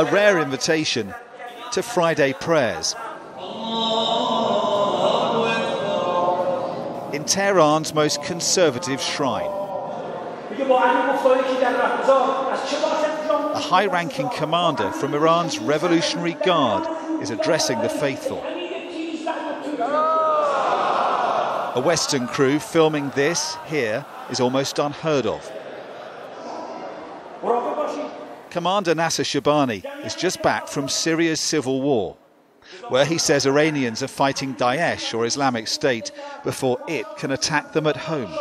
A rare invitation to Friday prayers. In Tehran's most conservative shrine. A high ranking commander from Iran's Revolutionary Guard is addressing the faithful. A Western crew filming this here is almost unheard of. Commander Nasser Shabani is just back from Syria's civil war, where he says Iranians are fighting Daesh or Islamic State before it can attack them at home.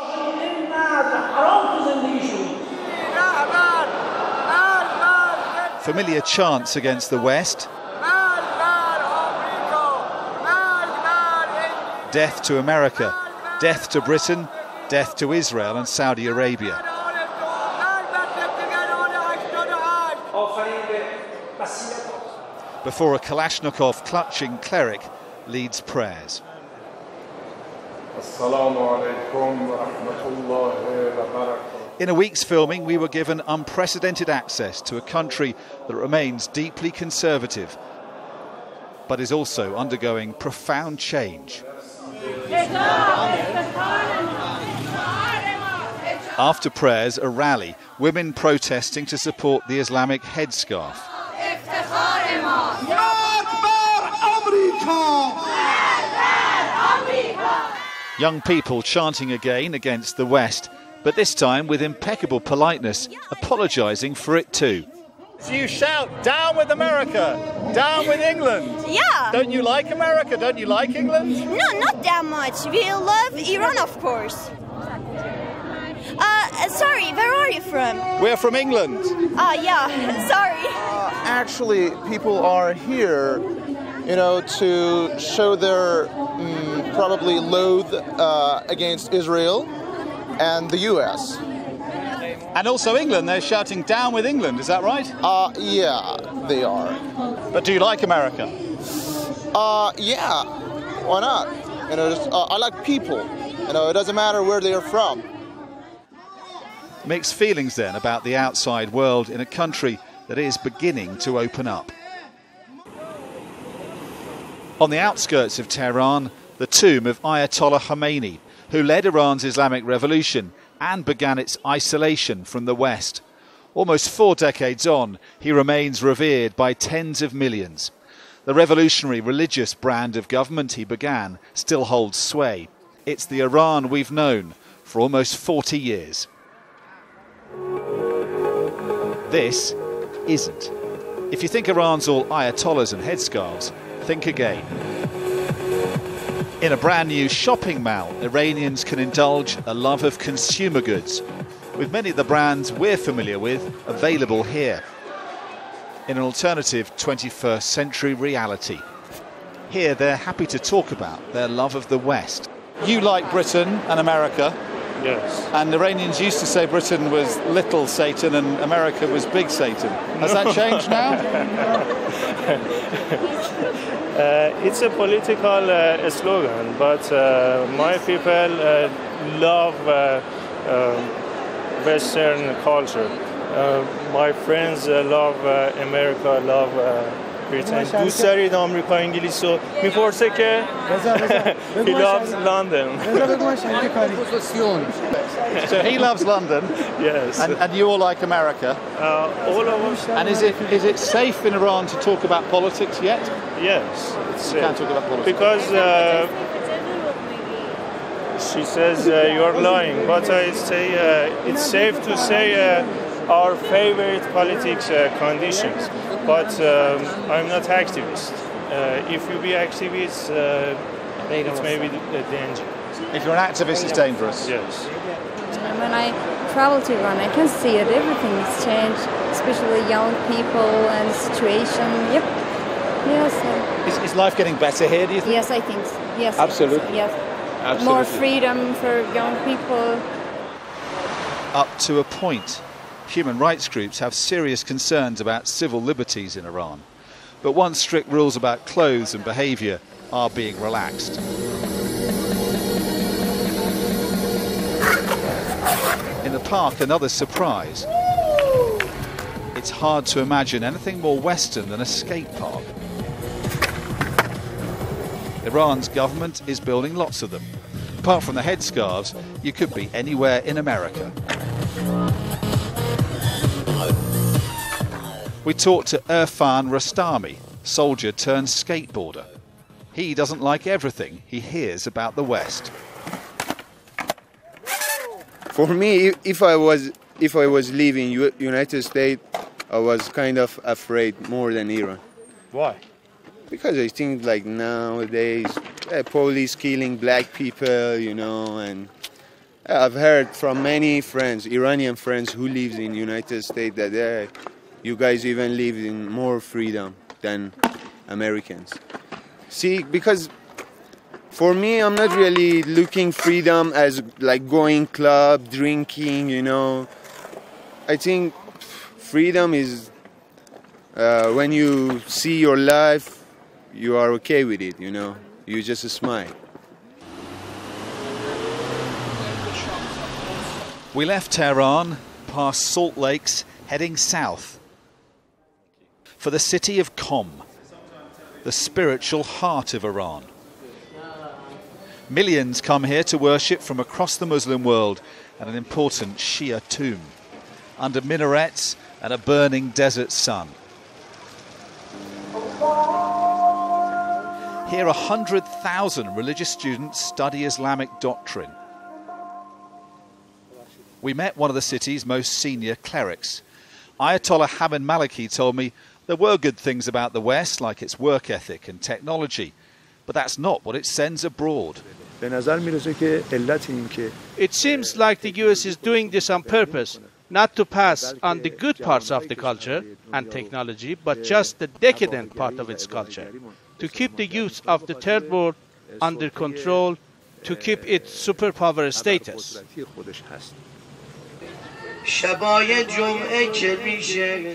Familiar chants against the West. Death to America, death to Britain, death to Israel and Saudi Arabia. Before a Kalashnikov clutching cleric leads prayers. In a week's filming, we were given unprecedented access to a country that remains deeply conservative, but is also undergoing profound change. After prayers, a rally, women protesting to support the Islamic headscarf. Young people chanting again against the West, but this time with impeccable politeness, apologising for it too. So you shout, down with America, down with England. Yeah. Don't you like America? Don't you like England? No, not that much. We love Iran, of course. Uh, sorry, where are you from? We're from England. Oh, yeah, sorry. Uh, actually, people are here, you know, to show their mm, probably loathe uh, against Israel and the U.S. And also England, they're shouting down with England, is that right? Uh, yeah, they are. But do you like America? Uh, yeah, why not? You know, just, uh, I like people. You know, it doesn't matter where they are from. Mixed feelings then about the outside world in a country that is beginning to open up. On the outskirts of Tehran, the tomb of Ayatollah Khomeini, who led Iran's Islamic Revolution and began its isolation from the West. Almost four decades on, he remains revered by tens of millions. The revolutionary religious brand of government he began still holds sway. It's the Iran we've known for almost 40 years. This isn't. If you think Iran's all ayatollahs and headscarves, think again. In a brand new shopping mall, Iranians can indulge a love of consumer goods, with many of the brands we're familiar with available here. In an alternative 21st century reality. Here they're happy to talk about their love of the West. You like Britain and America, Yes. and Iranians used to say Britain was little Satan and America was big Satan. Has that changed now? Uh, it's a political uh, slogan, but uh, my people uh, love uh, uh, Western culture. My friends uh, love uh, America, love uh, Britain. دوست دارید آمریکا انگلیس رو میپرسه که he loves London. so he loves London, yes. and, and you all like America. Uh, all of us. And is it is it safe in Iran to talk about politics yet? Yes, it's You uh, can't talk about politics. because uh, she says uh, you're lying, but I say uh, it's safe to say uh, our favorite politics uh, conditions. But um, I'm not activist. Uh, if you be activist, uh, it's maybe a danger. If you're an activist, it's dangerous. Yes. When I travel to Iran, I can see it. Everything's changed, especially young people and situation. Yep. Yes. uh, Is, is life getting better here? Do you think? yes, I think so. Yes. I think so, Absolutely. More freedom for young people. Up to a point. Human rights groups have serious concerns about civil liberties in Iran. But once strict rules about clothes and behaviour are being relaxed. In the park, another surprise. it's hard to imagine anything more Western than a skate park. Iran's government is building lots of them. Apart from the headscarves, you could be anywhere in America. We talked to Irfan Rastami, soldier turned skateboarder. He doesn't like everything he hears about the West. For me, if I was if I was leaving U- United States, I was kind of afraid more than Iran. Why? Because I think like nowadays, uh, police killing black people, you know, and I've heard from many friends, Iranian friends who lives in United States, that uh, you guys even live in more freedom than Americans. See, because for me, I'm not really looking freedom as like going club, drinking, you know. I think freedom is uh, when you see your life, you are okay with it, you know. You just smile. We left Tehran, past Salt Lakes, heading south for the city of Qom, the spiritual heart of Iran. Millions come here to worship from across the Muslim world at an important Shia tomb, under minarets and a burning desert sun. Here, 100,000 religious students study Islamic doctrine. We met one of the city's most senior clerics. Ayatollah Hamid Maliki told me there were good things about the West, like its work ethic and technology, but that's not what it sends abroad. It seems like the US is doing this on purpose, not to pass on the good parts of the culture and technology, but just the decadent part of its culture, to keep the youth of the third world under control, to keep its superpower status.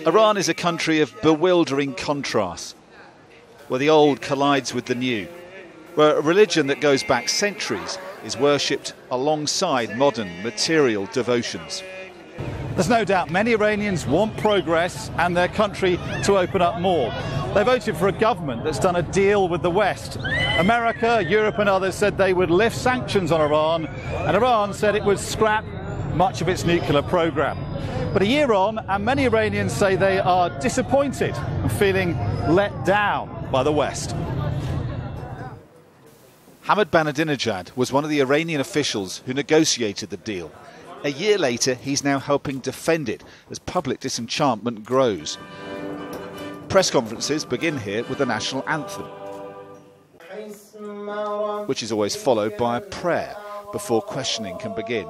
Iran is a country of bewildering contrasts, where the old collides with the new, where a religion that goes back centuries is worshipped alongside modern material devotions. There's no doubt many Iranians want progress and their country to open up more. They voted for a government that's done a deal with the West. America, Europe, and others said they would lift sanctions on Iran, and Iran said it would scrap much of its nuclear program. But a year on, and many Iranians say they are disappointed and feeling let down by the West. Hamid Baeidinejad was one of the Iranian officials who negotiated the deal. A year later, he's now helping defend it as public disenchantment grows. Press conferences begin here with the national anthem, which is always followed by a prayer before questioning can begin.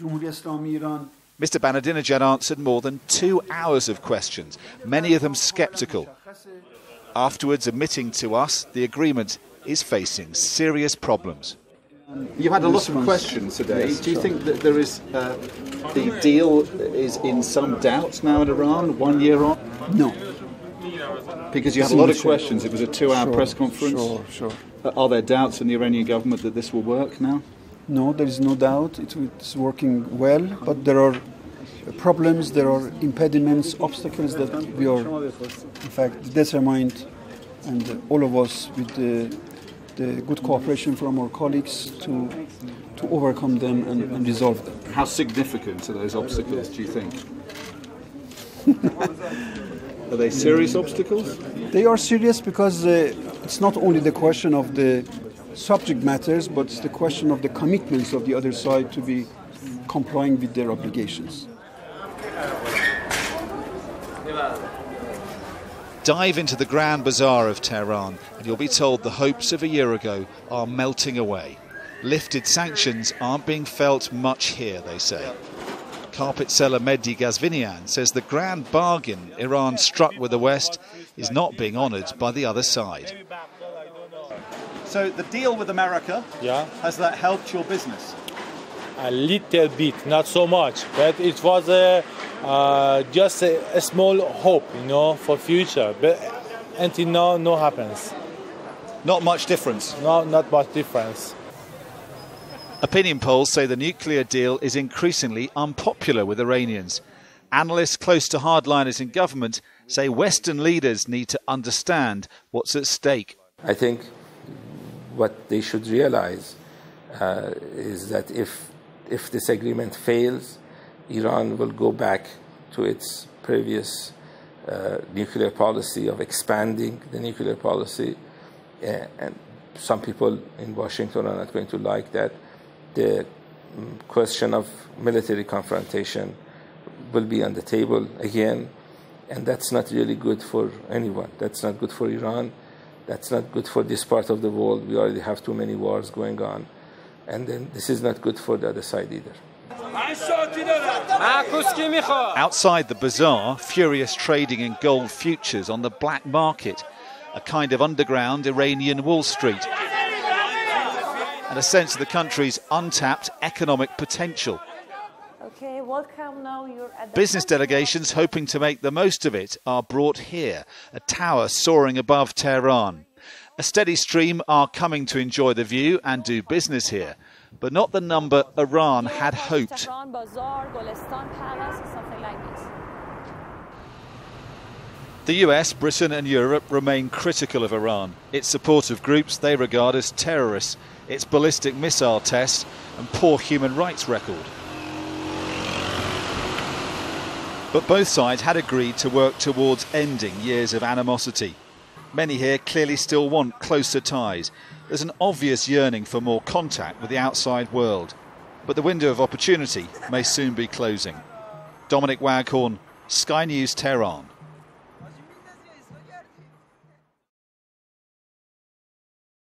Mr. Baeidinejad answered more than two hours of questions, many of them sceptical. Afterwards, admitting to us the agreement is facing serious problems. You've had a lot of questions today. Do you think that there is uh, the deal is in some doubt now in Iran, one year on? No. Because you had a lot of questions. It was a two-hour Sure, press conference. Sure, sure. Uh, Are there doubts in the Iranian government that this will work now? No, there is no doubt it, it's working well, but there are problems, there are impediments, obstacles that we are, in fact, determined, and all of us with the, the good cooperation from our colleagues to to overcome them and, and resolve them. How significant are those obstacles, do you think? are they serious obstacles? They are serious because uh, it's not only the question of the subject matters, but it's the question of the commitments of the other side to be complying with their obligations. Dive into the Grand Bazaar of Tehran, and you'll be told the hopes of a year ago are melting away. Lifted sanctions aren't being felt much here, they say. Carpet seller Mehdi Gazvinian says the grand bargain Iran struck with the West is not being honoured by the other side. So the deal with America, Yeah, has that helped your business? a little bit, not so much, but it was a, uh, just a, a small hope, you know, for future. But until now, no happens. Not much difference. No, not much difference. Opinion polls say the nuclear deal is increasingly unpopular with Iranians. Analysts close to hardliners in government say Western leaders need to understand what's at stake. I think what they should realize uh, is that if, if this agreement fails, Iran will go back to its previous uh, nuclear policy of expanding the nuclear policy. Uh, and some people in Washington are not going to like that. The mm, question of military confrontation will be on the table again, and that's not really good for anyone. That's not good for Iran. That's not good for this part of the world. We already have too many wars going on, and then this is not good for the other side either. Outside the bazaar, furious trading in gold futures on the black market, a kind of underground Iranian Wall Street, and a sense of the country's untapped economic potential. Okay, welcome now. You're at Business delegations hoping to make the most of it are brought here, a tower soaring above Tehran. A steady stream are coming to enjoy the view and do business here, but not the number Iran had hoped. The US, Britain, and Europe remain critical of Iran, its support of groups they regard as terrorists, its ballistic missile tests, and poor human rights record. But both sides had agreed to work towards ending years of animosity. Many here clearly still want closer ties. There's an obvious yearning for more contact with the outside world. But the window of opportunity may soon be closing. Dominic Waghorn, Sky News Tehran.